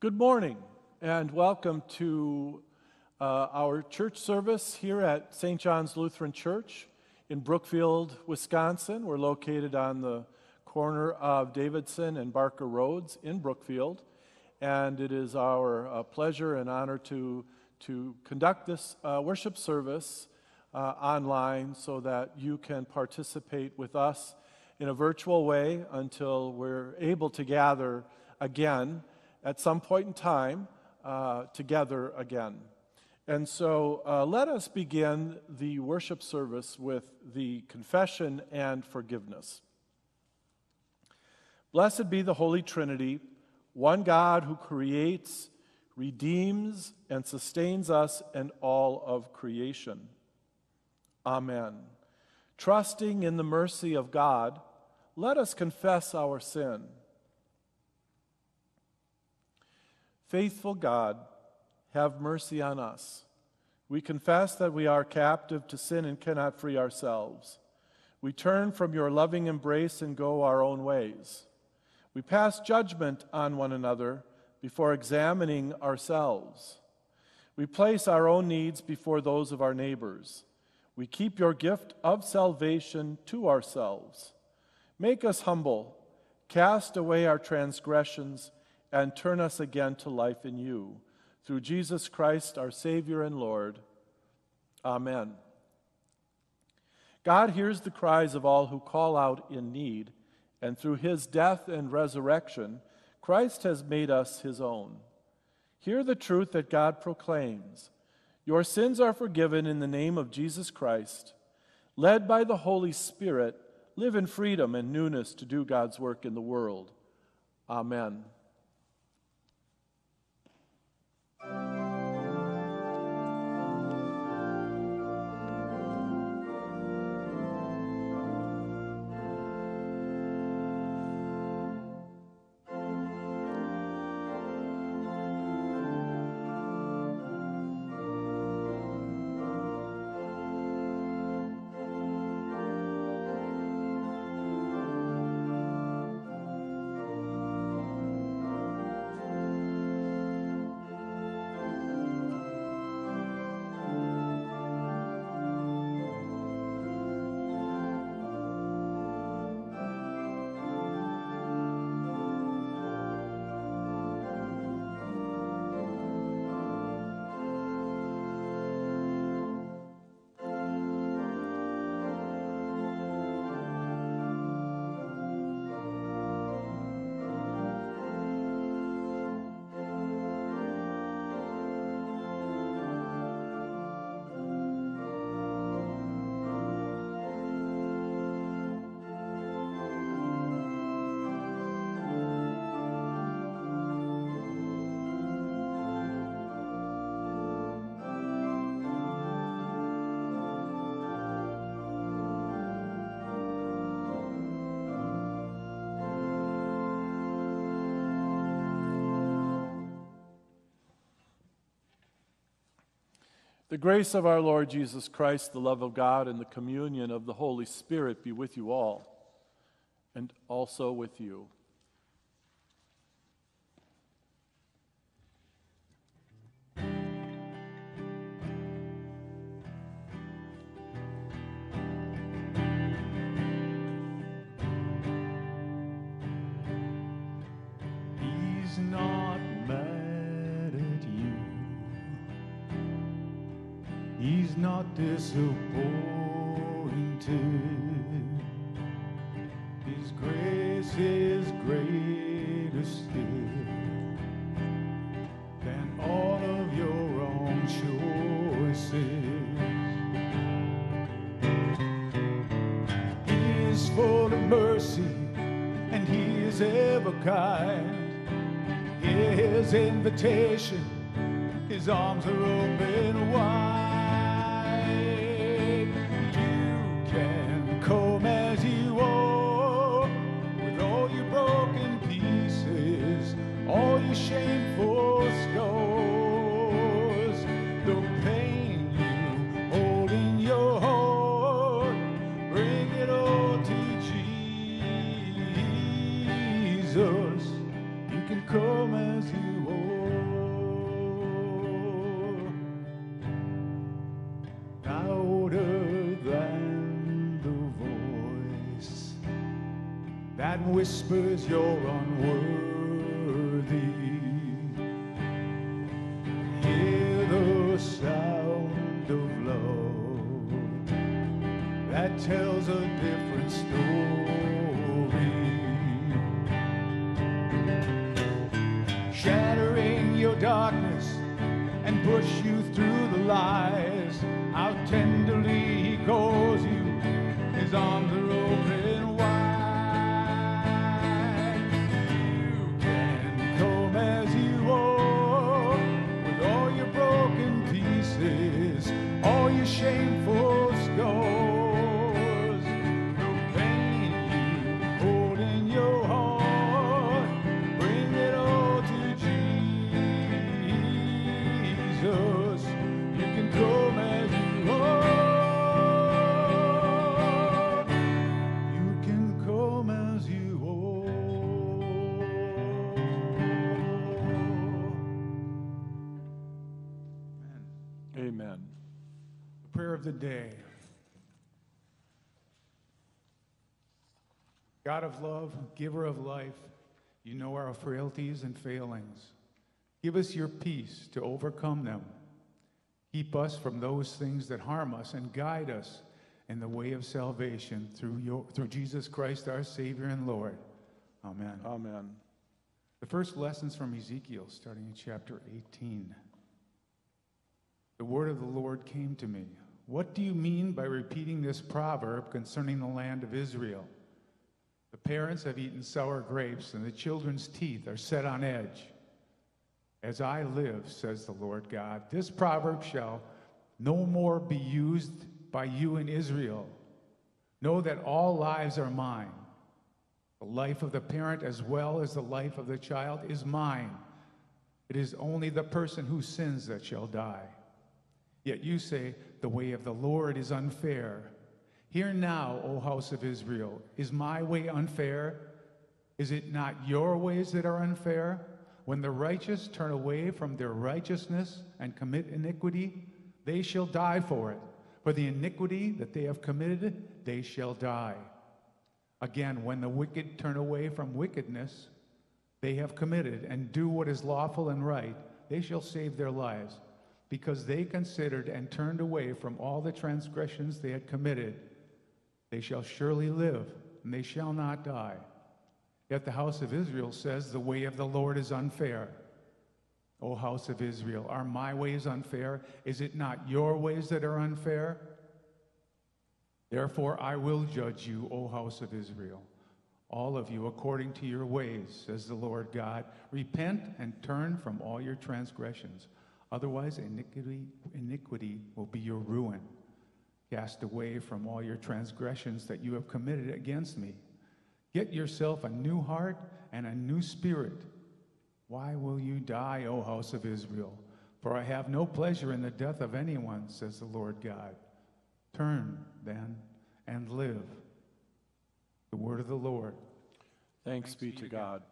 Good morning and welcome to uh, our church service here at St. John's Lutheran Church in Brookfield, Wisconsin. We're located on the corner of Davidson and Barker Roads in Brookfield, and it is our uh, pleasure and honor to, to conduct this uh, worship service uh, online so that you can participate with us in a virtual way until we're able to gather again at some point in time uh, together again. And so uh, let us begin the worship service with the confession and forgiveness. Blessed be the Holy Trinity, one God who creates, redeems, and sustains us and all of creation. Amen. Trusting in the mercy of God, let us confess our sin. Faithful God, have mercy on us. We confess that we are captive to sin and cannot free ourselves. We turn from your loving embrace and go our own ways. We pass judgment on one another before examining ourselves. We place our own needs before those of our neighbors. We keep your gift of salvation to ourselves. Make us humble, cast away our transgressions and turn us again to life in you. Through Jesus Christ, our Savior and Lord. Amen. God hears the cries of all who call out in need, and through his death and resurrection, Christ has made us his own. Hear the truth that God proclaims Your sins are forgiven in the name of Jesus Christ. Led by the Holy Spirit, live in freedom and newness to do God's work in the world. Amen. Thank you. The grace of our Lord Jesus Christ, the love of God, and the communion of the Holy Spirit be with you all, and also with you. Ever kind. His invitation, his arms are open wide. Whispers you're unworthy. Day. God of love, giver of life, you know our frailties and failings. Give us your peace to overcome them. Keep us from those things that harm us and guide us in the way of salvation through, your, through Jesus Christ, our Savior and Lord. Amen. Amen. The first lessons from Ezekiel, starting in chapter 18. The word of the Lord came to me. What do you mean by repeating this proverb concerning the land of Israel? The parents have eaten sour grapes, and the children's teeth are set on edge. As I live, says the Lord God, this proverb shall no more be used by you in Israel. Know that all lives are mine. The life of the parent as well as the life of the child is mine. It is only the person who sins that shall die. Yet you say, The way of the Lord is unfair. Hear now, O house of Israel, is my way unfair? Is it not your ways that are unfair? When the righteous turn away from their righteousness and commit iniquity, they shall die for it. For the iniquity that they have committed, they shall die. Again, when the wicked turn away from wickedness they have committed and do what is lawful and right, they shall save their lives, because they considered and turned away from all the transgressions they had committed. They shall surely live, and they shall not die. Yet the house of Israel says, The way of the Lord is unfair. O house of Israel, are my ways unfair? Is it not your ways that are unfair? Therefore, I will judge you, O house of Israel, all of you according to your ways, says the Lord God. Repent and turn from all your transgressions. Otherwise, iniquity, iniquity will be your ruin. Cast away from all your transgressions that you have committed against me. Get yourself a new heart and a new spirit. Why will you die, O house of Israel? For I have no pleasure in the death of anyone, says the Lord God. Turn, then, and live. The word of the Lord. Thanks be to God.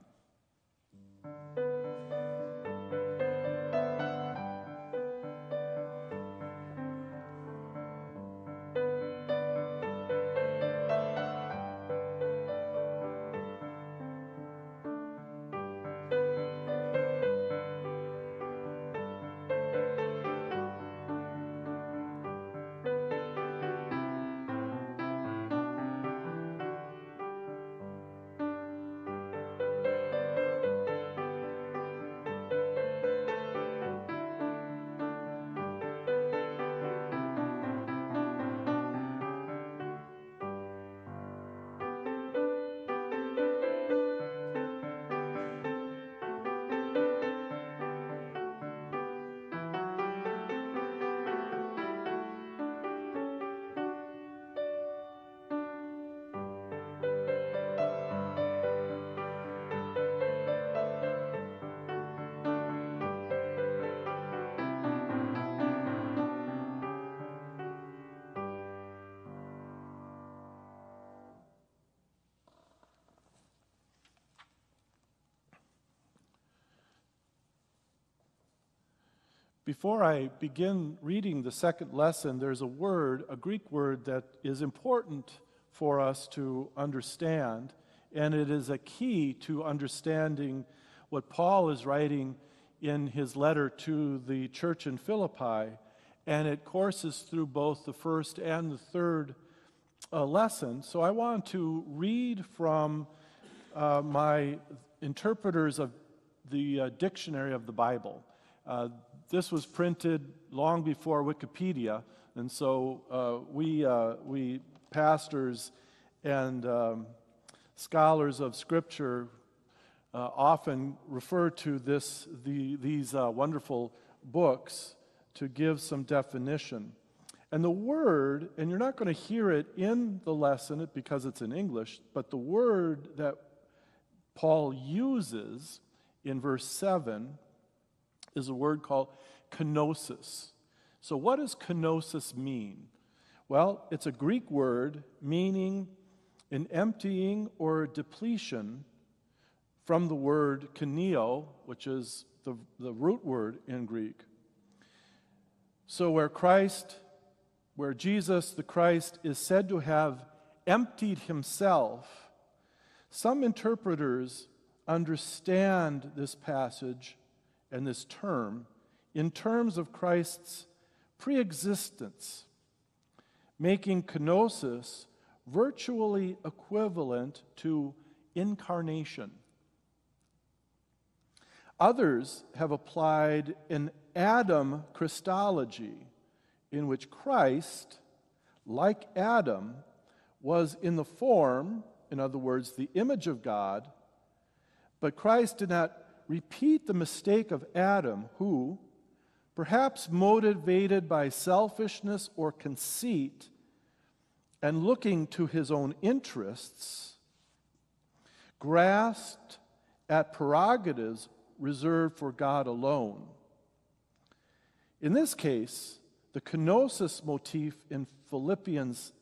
Before I begin reading the second lesson, there's a word, a Greek word, that is important for us to understand, and it is a key to understanding what Paul is writing in his letter to the church in Philippi, and it courses through both the first and the third uh, lesson. So I want to read from uh, my interpreters of the uh, dictionary of the Bible. This was printed long before Wikipedia, and so uh, we, uh, we pastors and um, scholars of Scripture uh, often refer to this, the, these uh, wonderful books to give some definition. And the word, and you're not going to hear it in the lesson because it's in English, but the word that Paul uses in verse 7 is a word called kenosis. So, what does kenosis mean? Well, it's a Greek word meaning an emptying or depletion from the word kineo, which is the, the root word in Greek. So, where Christ, where Jesus the Christ is said to have emptied himself, some interpreters understand this passage and this term in terms of Christ's preexistence, making kenosis virtually equivalent to incarnation. Others have applied an Adam Christology in which Christ, like Adam, was in the form, in other words, the image of God, but Christ did not repeat the mistake of Adam, who, perhaps motivated by selfishness or conceit, and looking to his own interests, grasped at prerogatives reserved for God alone. In this case, the kenosis motif in Philippians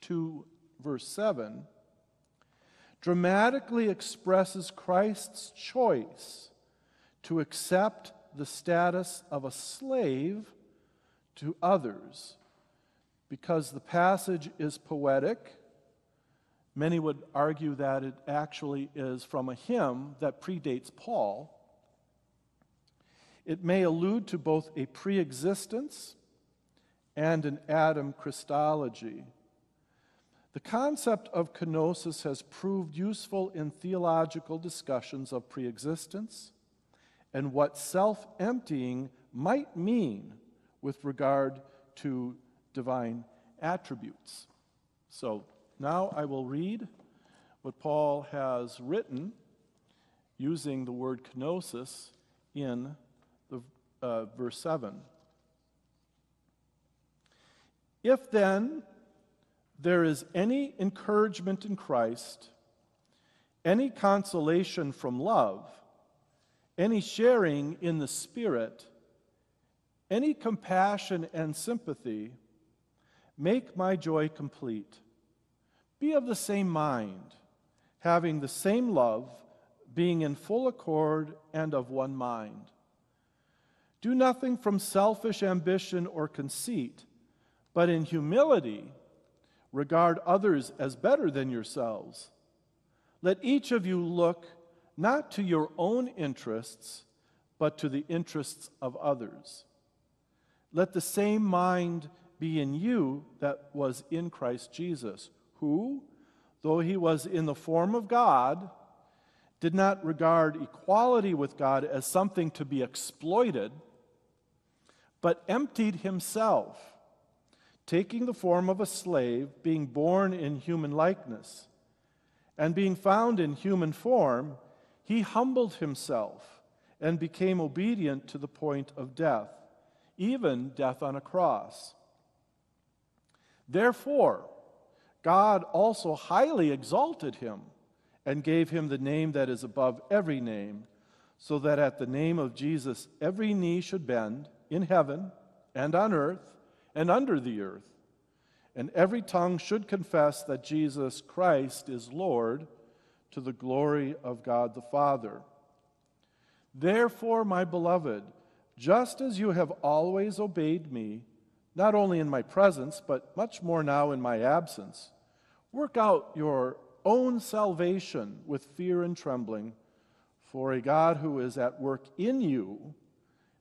2, verse 7, dramatically expresses Christ's choice to accept the status of a slave to others because the passage is poetic. Many would argue that it actually is from a hymn that predates Paul. It may allude to both a pre existence and an Adam Christology. The concept of kenosis has proved useful in theological discussions of pre existence and what self emptying might mean with regard to divine attributes. So now I will read what Paul has written using the word kenosis in the, uh, verse 7. If then there is any encouragement in Christ, any consolation from love, any sharing in the Spirit, any compassion and sympathy, Make my joy complete. Be of the same mind, having the same love, being in full accord and of one mind. Do nothing from selfish ambition or conceit, but in humility regard others as better than yourselves. Let each of you look not to your own interests, but to the interests of others. Let the same mind be in you that was in Christ Jesus, who, though he was in the form of God, did not regard equality with God as something to be exploited, but emptied himself, taking the form of a slave, being born in human likeness. And being found in human form, he humbled himself and became obedient to the point of death, even death on a cross. Therefore, God also highly exalted him and gave him the name that is above every name, so that at the name of Jesus every knee should bend in heaven and on earth and under the earth, and every tongue should confess that Jesus Christ is Lord to the glory of God the Father. Therefore, my beloved, just as you have always obeyed me, not only in my presence, but much more now in my absence. Work out your own salvation with fear and trembling, for a God who is at work in you,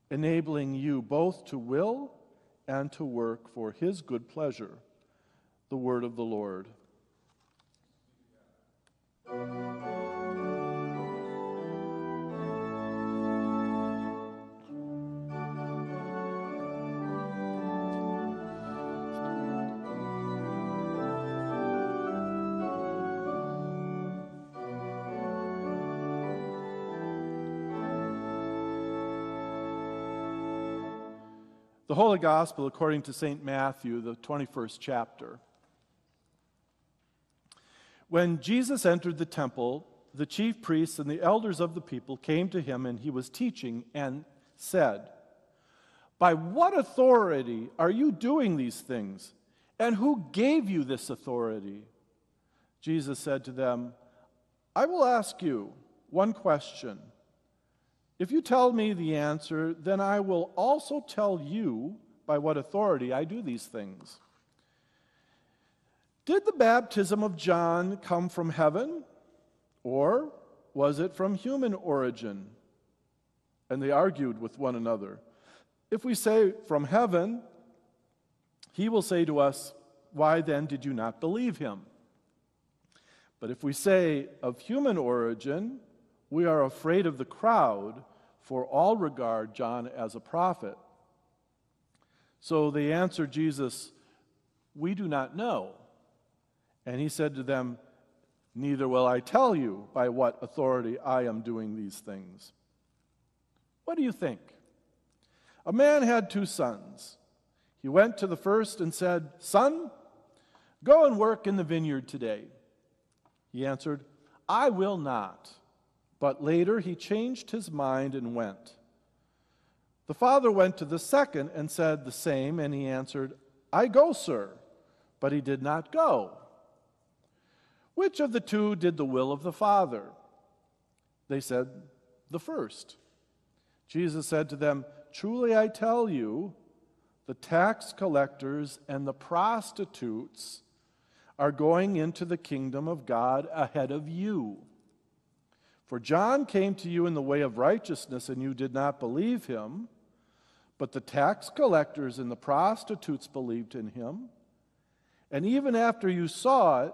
enabling you both to will and to work for his good pleasure. The word of the Lord. The Holy Gospel according to St. Matthew, the 21st chapter. When Jesus entered the temple, the chief priests and the elders of the people came to him, and he was teaching and said, By what authority are you doing these things? And who gave you this authority? Jesus said to them, I will ask you one question. If you tell me the answer, then I will also tell you by what authority I do these things. Did the baptism of John come from heaven, or was it from human origin? And they argued with one another. If we say from heaven, he will say to us, Why then did you not believe him? But if we say of human origin, we are afraid of the crowd, for all regard John as a prophet. So they answered Jesus, We do not know. And he said to them, Neither will I tell you by what authority I am doing these things. What do you think? A man had two sons. He went to the first and said, Son, go and work in the vineyard today. He answered, I will not. But later he changed his mind and went. The father went to the second and said the same, and he answered, I go, sir. But he did not go. Which of the two did the will of the Father? They said, The first. Jesus said to them, Truly I tell you, the tax collectors and the prostitutes are going into the kingdom of God ahead of you. For John came to you in the way of righteousness, and you did not believe him, but the tax collectors and the prostitutes believed in him. And even after you saw it,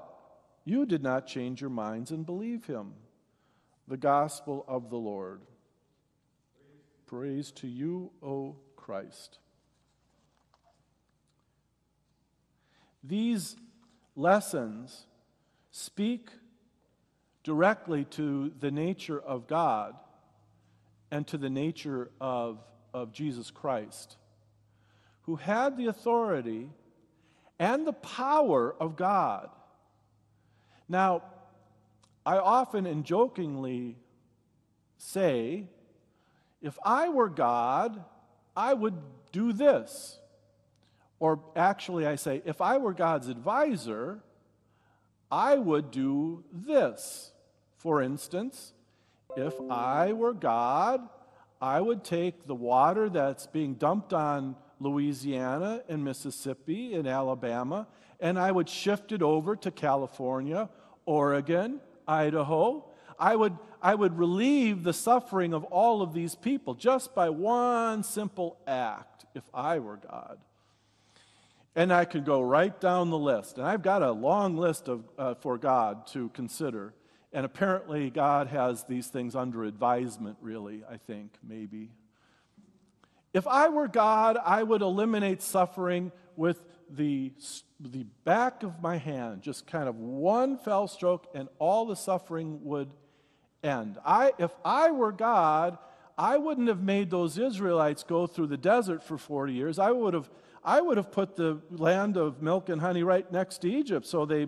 you did not change your minds and believe him. The gospel of the Lord. Praise to you, O Christ. These lessons speak directly to the nature of God and to the nature of, of Jesus Christ, who had the authority and the power of God. Now, I often and jokingly say, if I were God, I would do this. Or actually, I say, if I were God's advisor, I would do this. For instance, if I were God, I would take the water that's being dumped on Louisiana and Mississippi and Alabama, and I would shift it over to California, Oregon, Idaho. I would, I would relieve the suffering of all of these people just by one simple act if I were God. And I could go right down the list. And I've got a long list of, uh, for God to consider. And apparently, God has these things under advisement, really, I think, maybe. If I were God, I would eliminate suffering with the, the back of my hand, just kind of one fell stroke, and all the suffering would end. I, if I were God, I wouldn't have made those Israelites go through the desert for 40 years. I would have I would have put the land of milk and honey right next to Egypt so they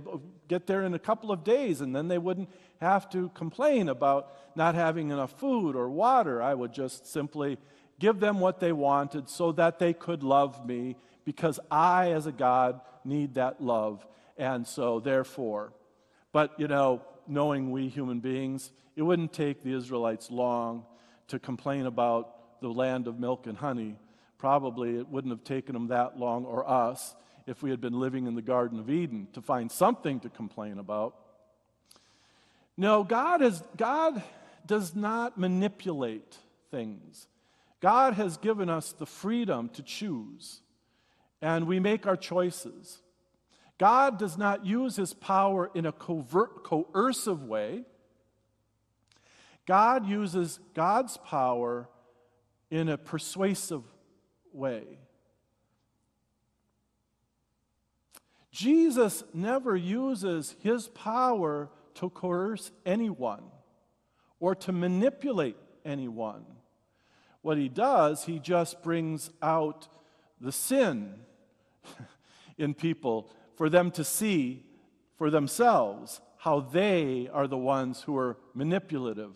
get there in a couple of days and then they wouldn't have to complain about not having enough food or water. I would just simply give them what they wanted so that they could love me because I, as a God, need that love. And so, therefore, but you know, knowing we human beings, it wouldn't take the Israelites long to complain about the land of milk and honey Probably it wouldn't have taken them that long, or us, if we had been living in the Garden of Eden, to find something to complain about. No, God, is, God does not manipulate things. God has given us the freedom to choose, and we make our choices. God does not use his power in a covert, coercive way. God uses God's power in a persuasive way. Jesus never uses his power to coerce anyone or to manipulate anyone. What he does, he just brings out the sin in people for them to see for themselves how they are the ones who are manipulative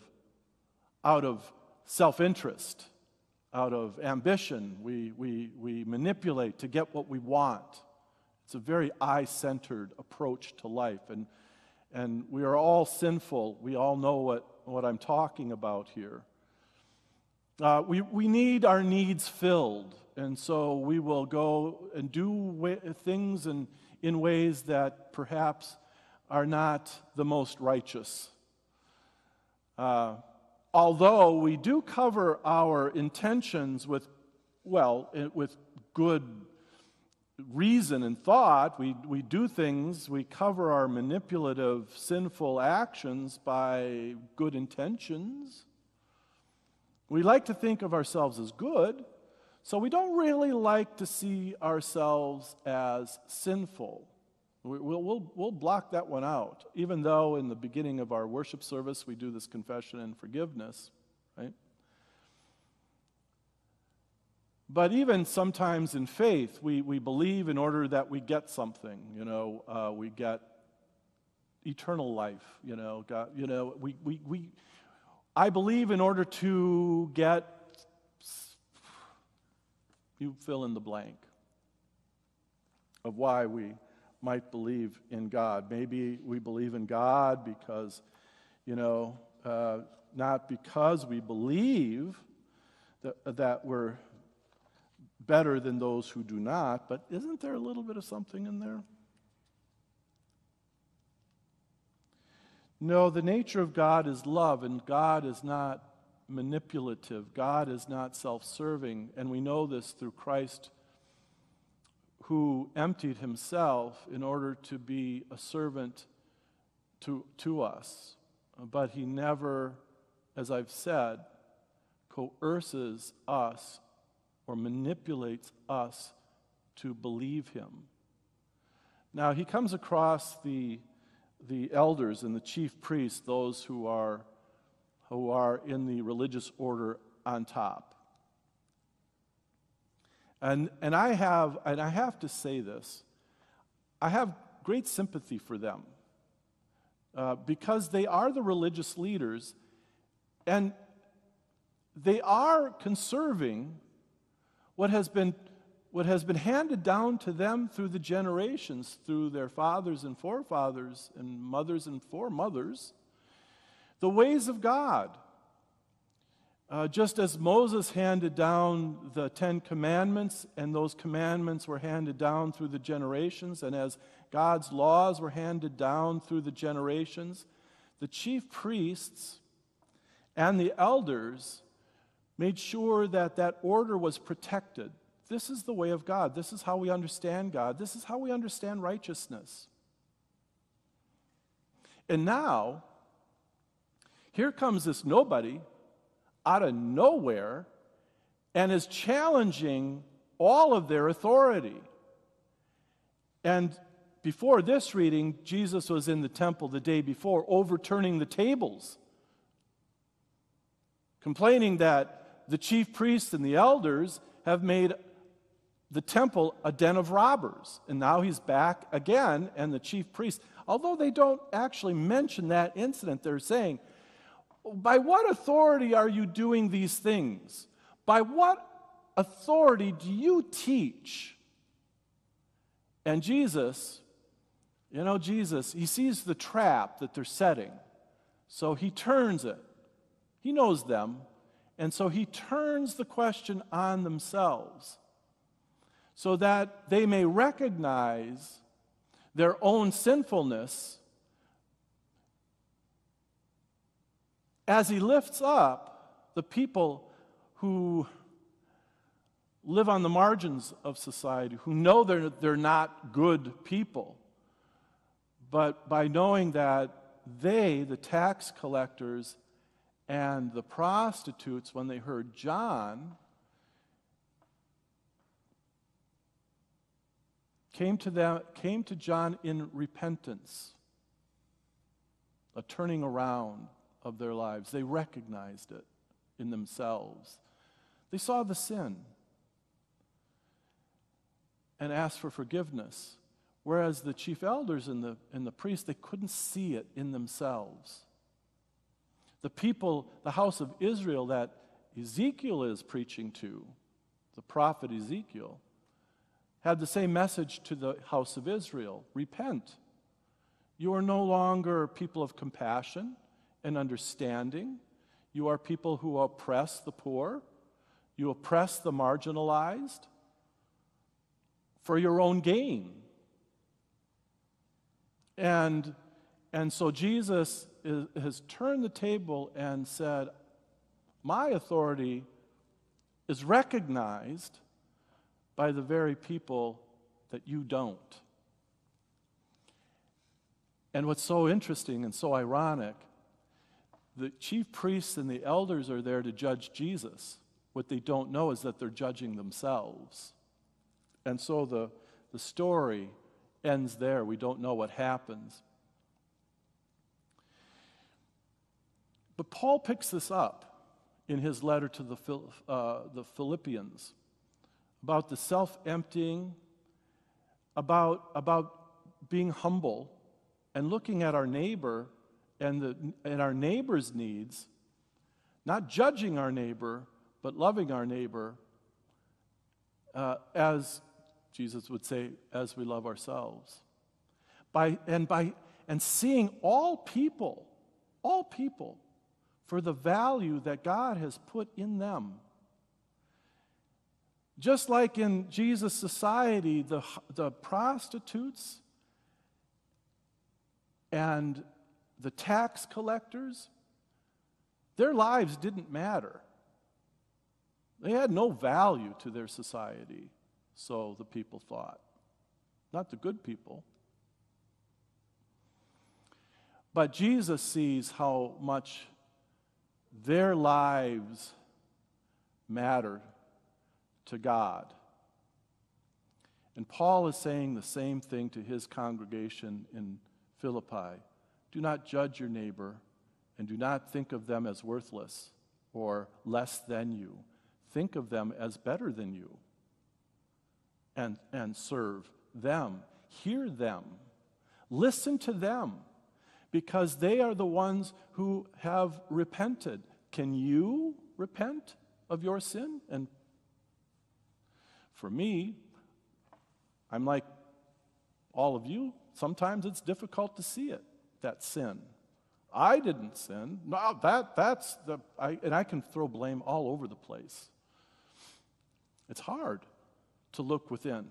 out of self interest, out of ambition. We, we, we manipulate to get what we want. It's a very I centered approach to life. And, and we are all sinful. We all know what, what I'm talking about here. Uh, we, we need our needs filled. And so we will go and do things in, in ways that perhaps are not the most righteous. Uh, although we do cover our intentions with, well, eh, with good reason and thought, we, we do things, we cover our manipulative, sinful actions by good intentions. We like to think of ourselves as good, so we don't really like to see ourselves as sinful. We'll, we'll, we'll block that one out, even though in the beginning of our worship service we do this confession and forgiveness, right? But even sometimes in faith, we, we believe in order that we get something. You know, uh, we get eternal life. You know, God, you know, we, we, we, I believe in order to get, you fill in the blank of why we might believe in God. Maybe we believe in God because, you know, uh, not because we believe that, that we're better than those who do not, but isn't there a little bit of something in there? No, the nature of God is love, and God is not manipulative. God is not self serving, and we know this through Christ who emptied himself in order to be a servant to, to us. But he never, as I've said, coerces us or manipulates us to believe him. Now, he comes across the, the elders and the chief priests, those who are, who are in the religious order on top. And, and, I have, and I have to say this I have great sympathy for them uh, because they are the religious leaders and they are conserving what has been what has been handed down to them through the generations, through their fathers and forefathers and mothers and foremothers, the ways of God. Uh, just as Moses handed down the Ten Commandments, and those commandments were handed down through the generations, and as God's laws were handed down through the generations, the chief priests and the elders made sure that that order was protected. This is the way of God. This is how we understand God. This is how we understand righteousness. And now, here comes this nobody out of nowhere and is challenging all of their authority. And before this reading, Jesus was in the temple the day before, overturning the tables, complaining that the chief priests and the elders have made the temple a den of robbers. And now he's back again, and the chief priests, although they don't actually mention that incident, they're saying, by what authority are you doing these things? By what authority do you teach? And Jesus, you know, Jesus, he sees the trap that they're setting. So he turns it. He knows them. And so he turns the question on themselves so that they may recognize their own sinfulness as he lifts up the people who live on the margins of society, who know they're, they're not good people, but by knowing that they, the tax collectors and the prostitutes, when they heard John, came to, them, came to John in repentance, a turning around of their lives. They recognized it in themselves. They saw the sin and asked for forgiveness. Whereas the chief elders and the, and the priests, they couldn't see it in themselves. The people, the house of Israel that Ezekiel is preaching to, the prophet Ezekiel, had the same message to the house of Israel repent. You are no longer people of compassion and understanding. You are people who oppress the poor, you oppress the marginalized for your own gain. And, and so Jesus is, has turned the table and said, My authority is recognized by the very people that you don't. And what's so interesting and so ironic, the chief priests and the elders are there to judge Jesus. What they don't know is that they're judging themselves. And so the, the story ends there. We don't know what happens. But Paul picks this up in his letter to the, uh, the Philippians about the self emptying, about, about being humble, and looking at our neighbor and, the, and our neighbor's needs, not judging our neighbor, but loving our neighbor uh, as Jesus would say, as we love ourselves. By, and, by, and seeing all people, all people, for the value that God has put in them. Just like in Jesus' society, the, the prostitutes and the tax collectors, their lives didn't matter. They had no value to their society so the people thought. Not the good people. But Jesus sees how much their lives matter to God. And Paul is saying the same thing to his congregation in Philippi. Do not judge your neighbor and do not think of them as worthless or less than you. Think of them as better than you and, and serve them. Hear them. Listen to them because they are the ones who have repented. Can you repent of your sin? And for me, I'm like all of you. Sometimes it's difficult to see it, that sin. I didn't sin. No, that, that's the, I, and I can throw blame all over the place. It's hard to look within.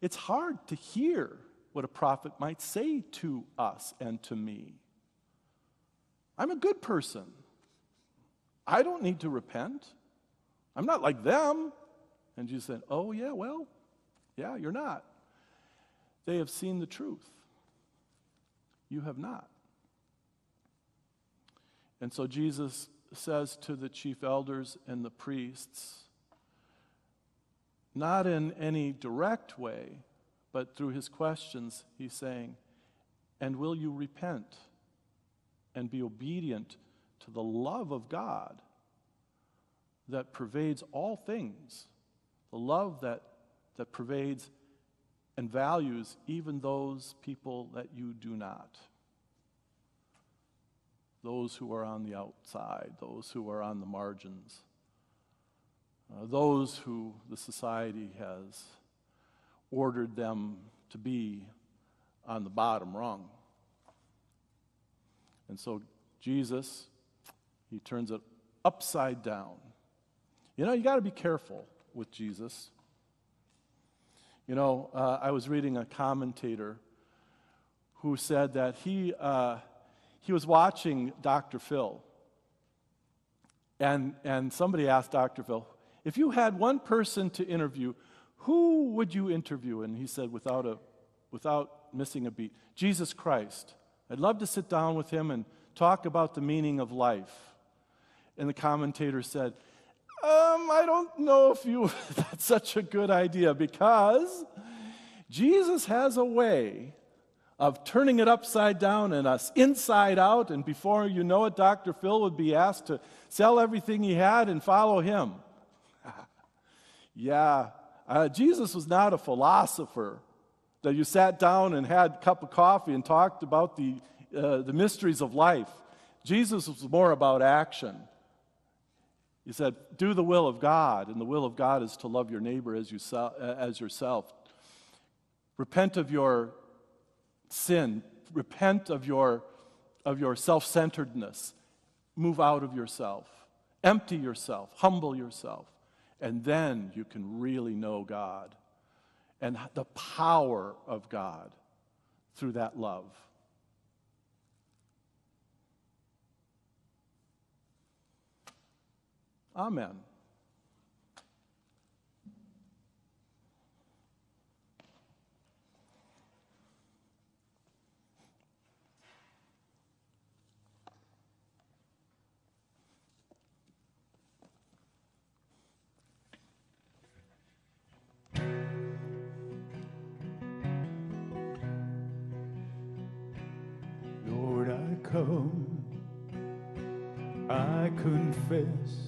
It's hard to hear what a prophet might say to us and to me. I'm a good person. I don't need to repent. I'm not like them. And Jesus said, Oh, yeah, well, yeah, you're not. They have seen the truth. You have not. And so Jesus says to the chief elders and the priests, not in any direct way, but through his questions, he's saying, And will you repent and be obedient to the love of God that pervades all things? The love that, that pervades and values even those people that you do not. Those who are on the outside, those who are on the margins uh, those who the society has ordered them to be on the bottom rung. And so Jesus, he turns it upside down. You know, you got to be careful with Jesus. You know, uh, I was reading a commentator who said that he, uh, he was watching Dr. Phil And, and somebody asked Dr. Phil, if you had one person to interview, who would you interview? And he said, without, a, without missing a beat, Jesus Christ. I'd love to sit down with him and talk about the meaning of life. And the commentator said, um, I don't know if you that's such a good idea because Jesus has a way of turning it upside down and us inside out, and before you know it, Dr. Phil would be asked to sell everything he had and follow him. yeah, uh, Jesus was not a philosopher that you sat down and had a cup of coffee and talked about the, uh, the mysteries of life. Jesus was more about action. He said, Do the will of God, and the will of God is to love your neighbor as, you, as yourself. Repent of your sin, repent of your, of your self centeredness, move out of yourself, empty yourself, humble yourself, and then you can really know God and the power of God through that love. Amen. Come, I confess,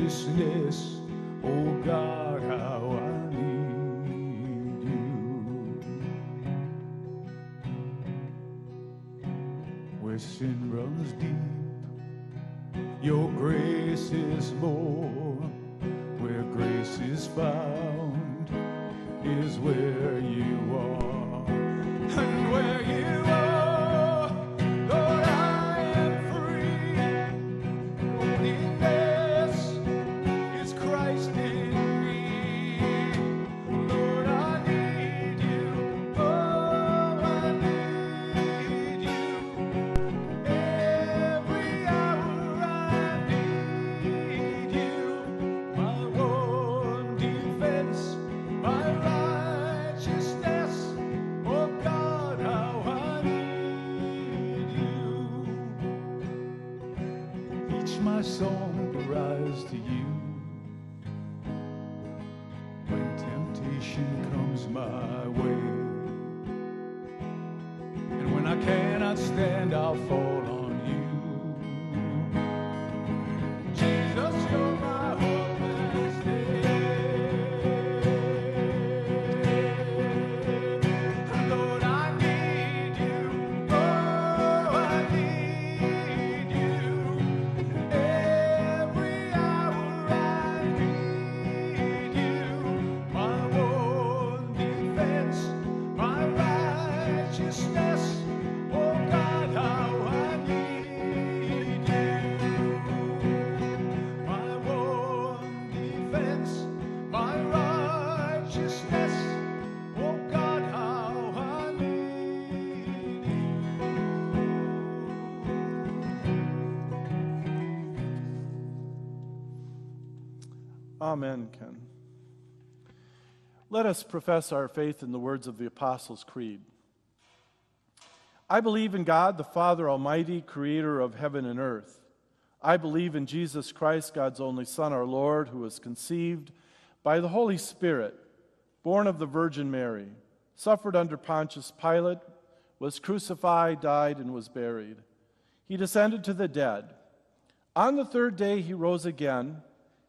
righteousness. Oh God, how I need you. Where sin runs deep, your grace is more. Amen, Kenn. Let us profess our faith in the words of the Apostles' Creed. I believe in God, the Father Almighty, creator of heaven and earth. I believe in Jesus Christ, God's only Son, our Lord, who was conceived by the Holy Spirit, born of the Virgin Mary, suffered under Pontius Pilate, was crucified, died, and was buried. He descended to the dead. On the third day, he rose again.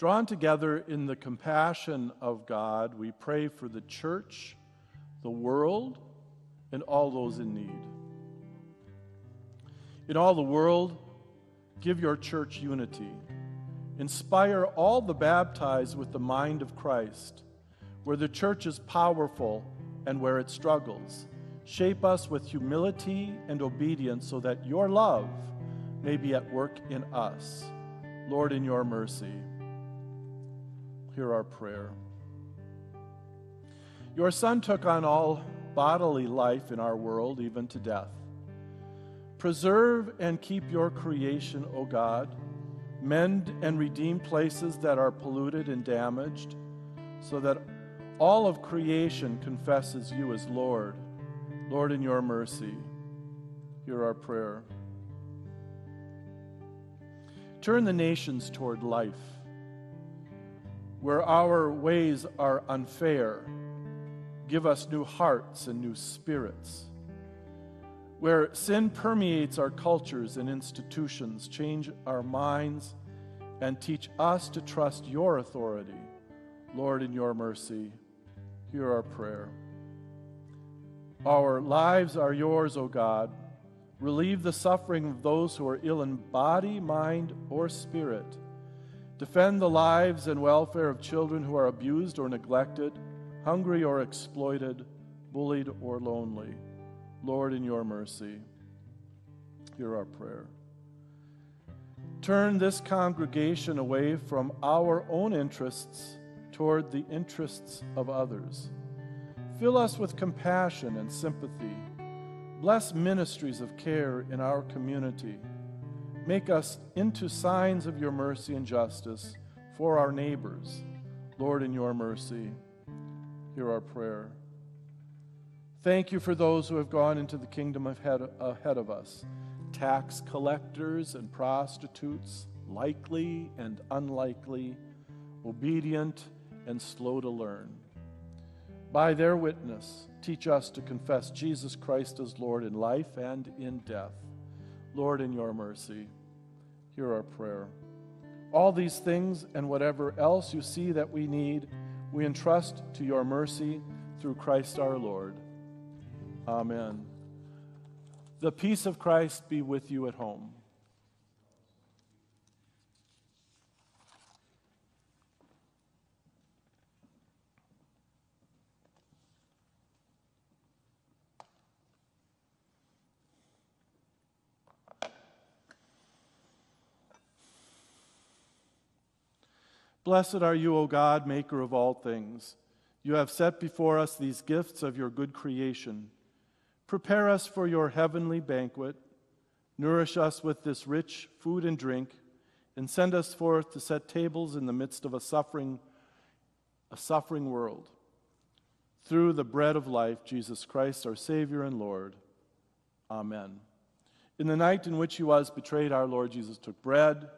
Drawn together in the compassion of God, we pray for the church, the world, and all those in need. In all the world, give your church unity. Inspire all the baptized with the mind of Christ, where the church is powerful and where it struggles. Shape us with humility and obedience so that your love may be at work in us. Lord, in your mercy, hear our prayer. Your Son took on all bodily life in our world, even to death. Preserve and keep your creation, O God. Mend and redeem places that are polluted and damaged, so that all of creation confesses you as Lord. Lord, in your mercy, hear our prayer. Turn the nations toward life. Where our ways are unfair, give us new hearts and new spirits where sin permeates our cultures and institutions, change our minds, and teach us to trust your authority. Lord, in your mercy, hear our prayer. Our lives are yours, O God. Relieve the suffering of those who are ill in body, mind, or spirit. Defend the lives and welfare of children who are abused or neglected, hungry or exploited, bullied or lonely. Lord, in your mercy, hear our prayer. Turn this congregation away from our own interests toward the interests of others. Fill us with compassion and sympathy. Bless ministries of care in our community. Make us into signs of your mercy and justice for our neighbors. Lord, in your mercy, hear our prayer. Thank you for those who have gone into the kingdom ahead, of us tax collectors and prostitutes, likely and unlikely, obedient and slow to learn. By their witness, teach us to confess Jesus Christ as Lord in life and in death. Lord, in your mercy, hear our prayer. All these things and whatever else you see that we need, we entrust to your mercy through Christ our Lord. Amen. The peace of Christ be with you at home. Blessed are you, O God, maker of all things. You have set before us these gifts of your good creation. Prepare us for your heavenly banquet. Nourish us with this rich food and drink, and send us forth to set tables in the midst of a suffering, a suffering world. Through the bread of life, Jesus Christ, our Savior and Lord. Amen. In the night in which he was betrayed, our Lord Jesus took bread,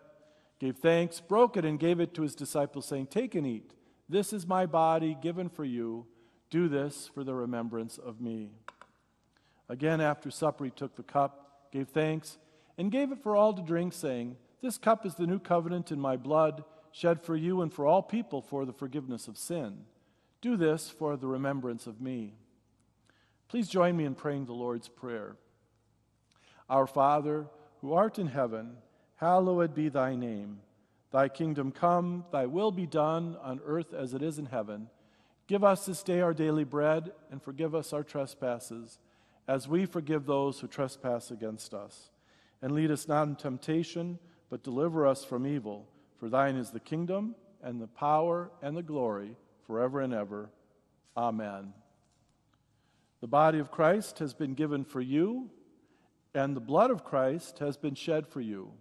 gave thanks, broke it, and gave it to his disciples, saying, Take and eat. This is my body given for you. Do this for the remembrance of me. Again, after supper, he took the cup, gave thanks, and gave it for all to drink, saying, This cup is the new covenant in my blood, shed for you and for all people for the forgiveness of sin. Do this for the remembrance of me. Please join me in praying the Lord's Prayer. Our Father, who art in heaven, hallowed be thy name. Thy kingdom come, thy will be done on earth as it is in heaven. Give us this day our daily bread, and forgive us our trespasses as we forgive those who trespass against us. And lead us not in temptation, but deliver us from evil. For thine is the kingdom, and the power, and the glory, forever and ever. Amen. The body of Christ has been given for you, and the blood of Christ has been shed for you.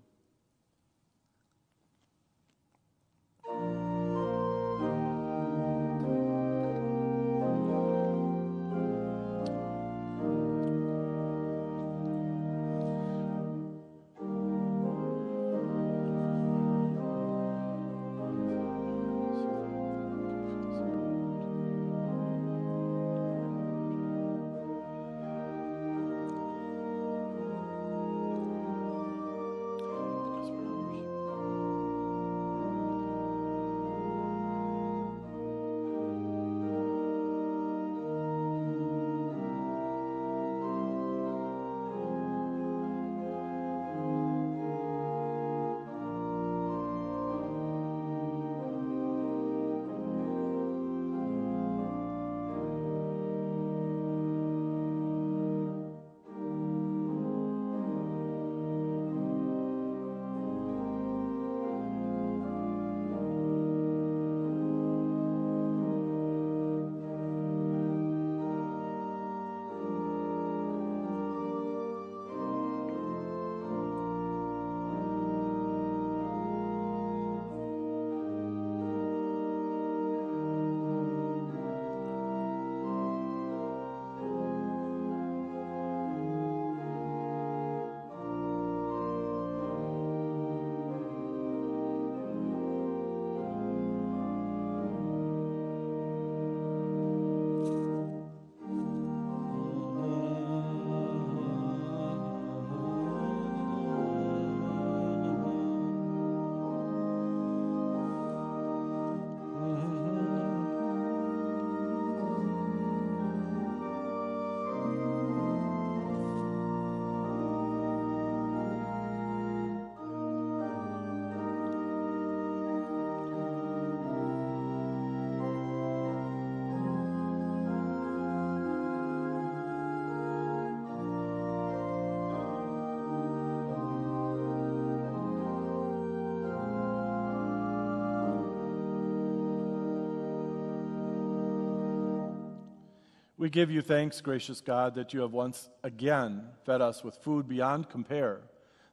We give you thanks, gracious God, that you have once again fed us with food beyond compare,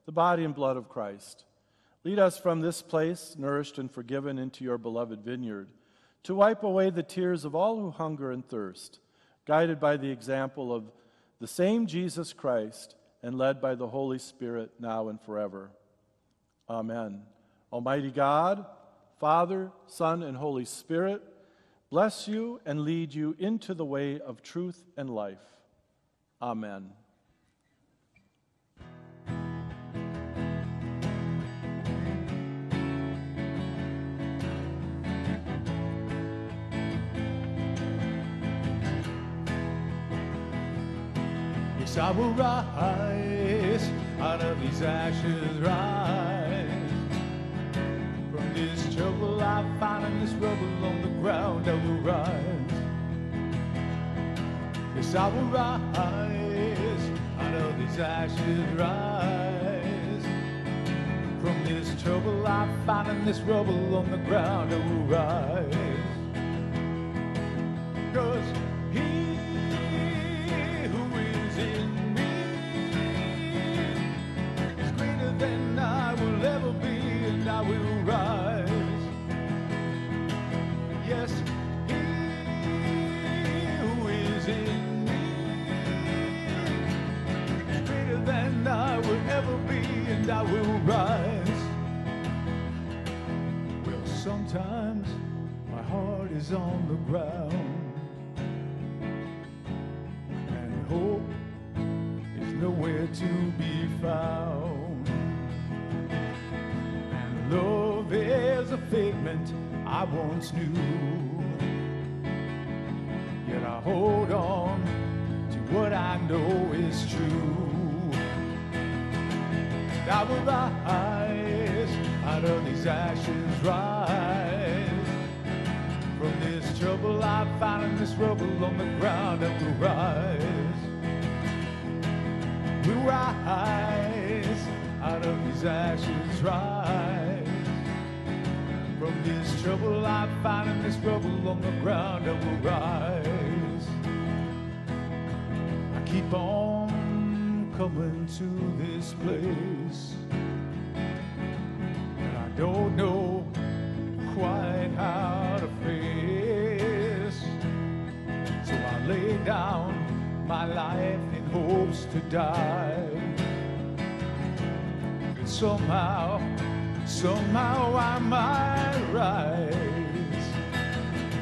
the body and blood of Christ. Lead us from this place, nourished and forgiven, into your beloved vineyard, to wipe away the tears of all who hunger and thirst, guided by the example of the same Jesus Christ and led by the Holy Spirit now and forever. Amen. Almighty God, Father, Son, and Holy Spirit, bless you and lead you into the way of truth and life. Amen. Yes, I will rise out of these ashes, rise this trouble I find in this rubble on the ground. I will rise. Yes, I will rise out of these ashes, rise from this trouble I find in this rubble on the ground. I will rise. Cause sometimes my heart is on the ground. and hope is nowhere to be found. And love is a figment I once knew. Yet I hold on to what I know is true. I will rise out of these ashes, rise trouble I find in this rubble on the ground I will rise. We'll rise out of these ashes, rise. From this trouble I find in this rubble on the ground I will rise. I keep on coming to this place. Life in hopes to die. And somehow, somehow I might rise.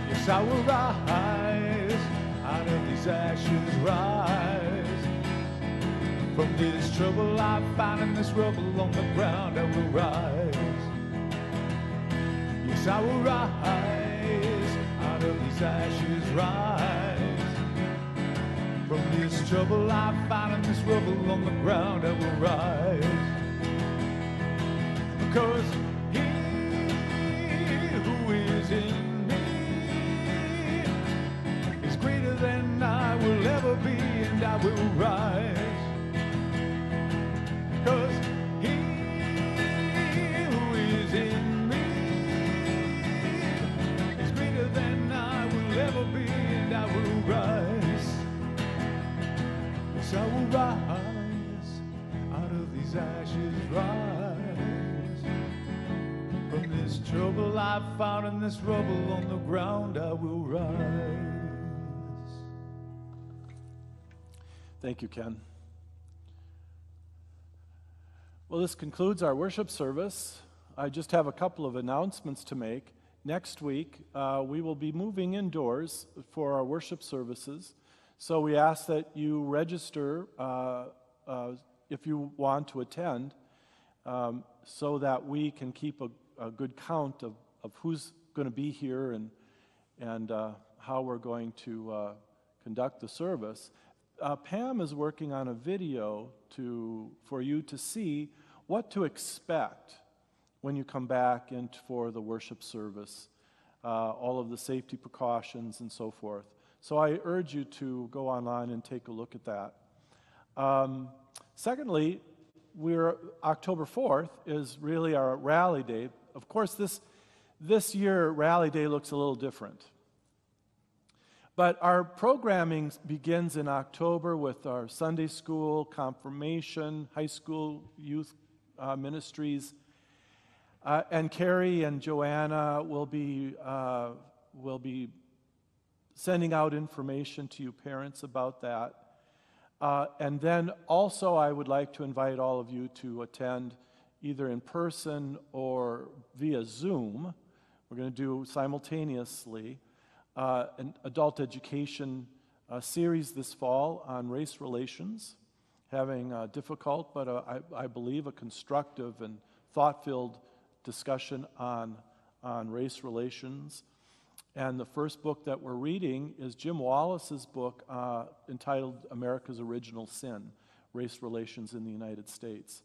Yes, I will rise out of these ashes, rise. From this trouble I find in this rubble on the ground, I will rise. Yes, I will rise out of these ashes, rise. From this trouble I find in this rubble on the ground, I will rise. Because he who is in me is greater than I will ever be, and I will rise. I found in this rubble on the ground, I will rise. Thank you, Kenn. Well, this concludes our worship service. I just have a couple of announcements to make. Next week, uh, we will be moving indoors for our worship services. So we ask that you register uh, uh, if you want to attend um, so that we can keep a, a good count of, of who's going to be here and, and uh, how we're going to uh, conduct the service. Uh, Pam is working on a video to, for you to see what to expect when you come back in for the worship service, uh, all of the safety precautions and so forth. So I urge you to go online and take a look at that. Um, secondly, we're October 4th is really our rally day. Of course, this this year rally day looks a little different. But our programming begins in October with our Sunday school, confirmation, high school youth uh, ministries. Uh, and Carrie and Joanna will be, uh, will be sending out information to you parents about that. Uh, and then also, I would like to invite all of you to attend either in person or via Zoom. We're going to do simultaneously uh, an adult education uh, series this fall on race relations, having a difficult but a, I, I believe a constructive and thought filled discussion on, on race relations. And the first book that we're reading is Jim Wallis's book uh, entitled America's Original Sin Race Relations in the United States.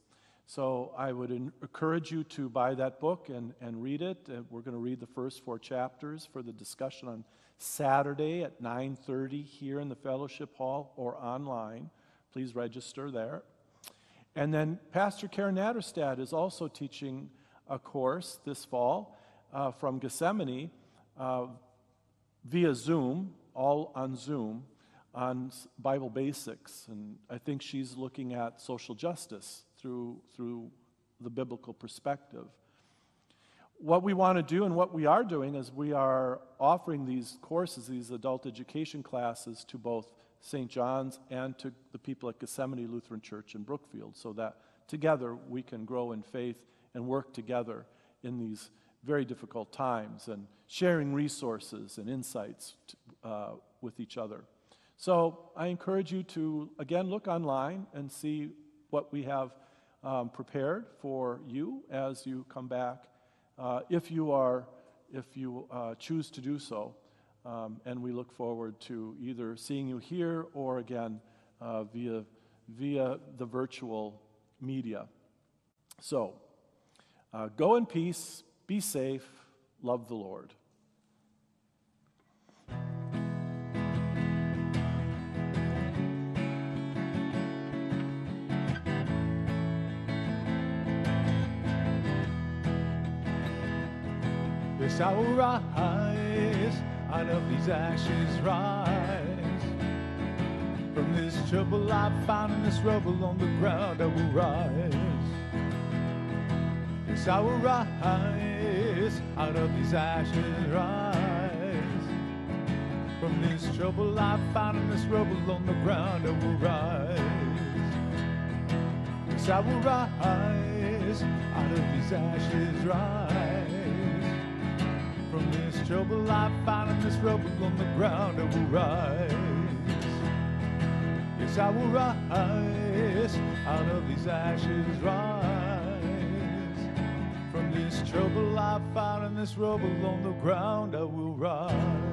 So I would encourage you to buy that book and, and read it. And we're going to read the first four chapters for the discussion on Saturday at 9:30 here in the fellowship hall or online. Please register there. And then Pastor Karen Natterstad is also teaching a course this fall uh, from Gethsemane uh, via Zoom, all on Zoom, on Bible basics. And I think she's looking at social justice through, through the biblical perspective. What we want to do and what we are doing is we are offering these courses, these adult education classes, to both St. John's and to the people at Gethsemane Lutheran Church in Brookfield so that together we can grow in faith and work together in these very difficult times and sharing resources and insights uh, with each other. So I encourage you to, again, look online and see what we have um, prepared for you as you come back, uh, if you are, if you uh, choose to do so. Um, and we look forward to either seeing you here or again uh, via, via the virtual media. So, uh, go in peace, be safe, love the Lord. Will rise out of these ashes, rise. From this trouble I found in this rubble on the ground, I will rise. Yes, I will rise out of these ashes, rise. From this trouble I found in this rubble on the ground, I will rise. Yes, I will rise out of these ashes, rise. From this trouble I found in this rubble on the ground, I will rise. Yes, I will rise out of these ashes, rise. From this trouble I found in this rubble on the ground, I will rise.